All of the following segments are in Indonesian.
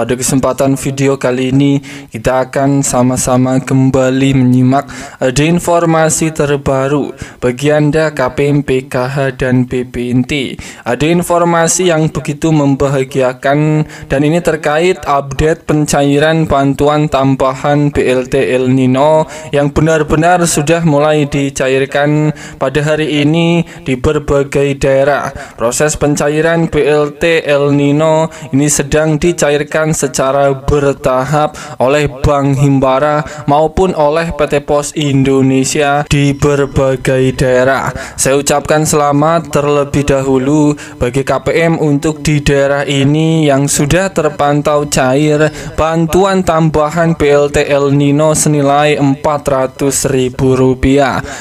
Pada kesempatan video kali ini Kita akan sama-sama kembali menyimak Ada informasi terbaru Bagi Anda KPM, PKH, dan PPNT Ada informasi yang begitu membahagiakan Dan ini terkait update pencairan bantuan tambahan BLT El Nino Yang benar-benar sudah mulai dicairkan pada hari ini di berbagai daerah. Proses pencairan BLT El Nino ini sedang dicairkan secara bertahap oleh Bank Himbara maupun oleh PT Pos Indonesia di berbagai daerah. Saya ucapkan selamat terlebih dahulu bagi KPM untuk di daerah ini yang sudah terpantau cair bantuan tambahan BLT El Nino senilai Rp400.000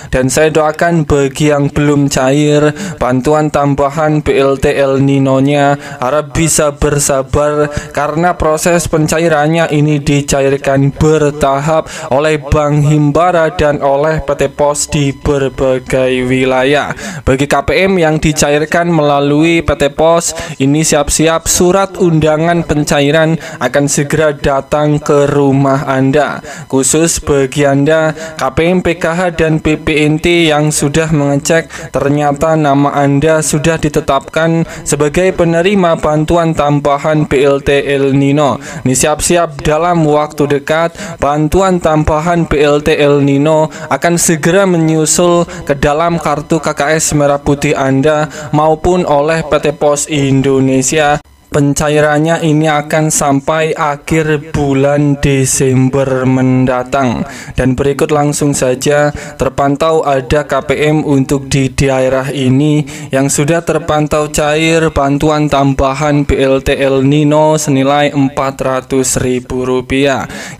dan saya doakan bagi yang belum cair bantuan tambahan BLT El Nino-nya harap bisa bersabar karena proses pencairannya ini dicairkan bertahap oleh Bank Himbara dan oleh PT Pos di berbagai wilayah. Bagi KPM yang dicairkan melalui PT Pos, ini siap-siap surat undangan pencairan akan segera datang ke rumah Anda. Khusus bagi Anda KPM PKH dan PPNT yang sudah mengecek ternyata nama Anda sudah ditetapkan sebagai penerima bantuan tambahan BLT El Nino. Ini siap-siap dalam waktu dekat bantuan tambahan BLT El Nino akan segera menyusul ke dalam kartu KKS Merah Putih Anda maupun oleh PT Pos Indonesia. Pencairannya ini akan sampai akhir bulan Desember mendatang. Dan berikut langsung saja terpantau ada KPM untuk di daerah ini Yang sudah terpantau cair. Bantuan tambahan BLT El Nino senilai Rp400.000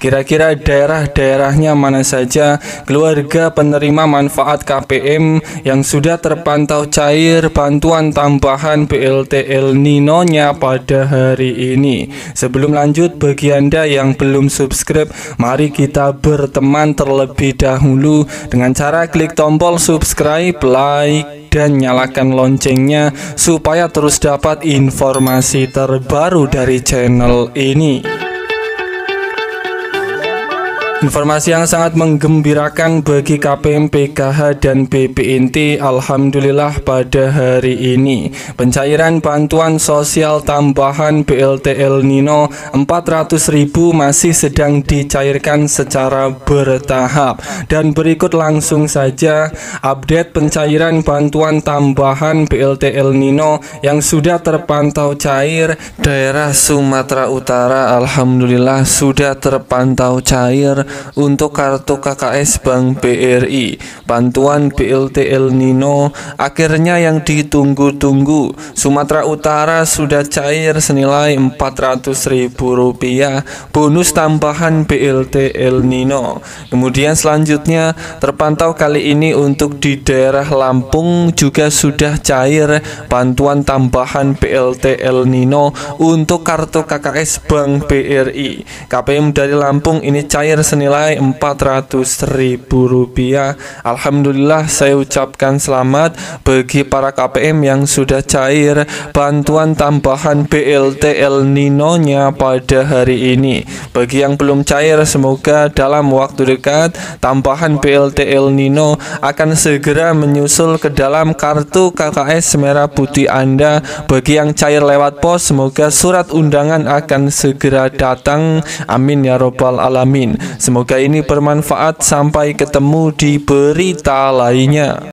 Kira-kira daerah-daerahnya mana saja? Keluarga penerima manfaat KPM yang sudah terpantau cair bantuan tambahan BLT El Nino nya pada pada hari ini. Sebelum lanjut, bagi Anda yang belum subscribe, mari kita berteman terlebih dahulu dengan cara klik tombol subscribe, like, dan nyalakan loncengnya supaya terus dapat informasi terbaru dari channel ini. Informasi yang sangat menggembirakan bagi KPM, PKH, dan BPNT Alhamdulillah pada hari ini. Pencairan bantuan sosial tambahan BLT El Nino 400.000 masih sedang dicairkan secara bertahap. Dan berikut langsung saja update pencairan bantuan tambahan BLT El Nino yang sudah terpantau cair Daerah Sumatera Utara Alhamdulillah sudah terpantau cair untuk kartu KKS Bank BRI bantuan BLT El Nino akhirnya yang ditunggu-tunggu. Sumatera Utara sudah cair senilai Rp400.000 bonus tambahan BLT El Nino. Kemudian selanjutnya terpantau kali ini untuk di daerah Lampung juga sudah cair bantuan tambahan BLT El Nino untuk kartu KKS Bank BRI KPM dari Lampung ini cair senilai senilai Rp400.000. Alhamdulillah saya ucapkan selamat bagi para KPM yang sudah cair bantuan tambahan BLT El Nino-nya pada hari ini. Bagi yang belum cair semoga dalam waktu dekat tambahan BLT El Nino akan segera menyusul ke dalam kartu KKS merah putih Anda. Bagi yang cair lewat pos semoga surat undangan akan segera datang. Amin ya robbal alamin. Semoga ini bermanfaat sampai ketemu di berita lainnya.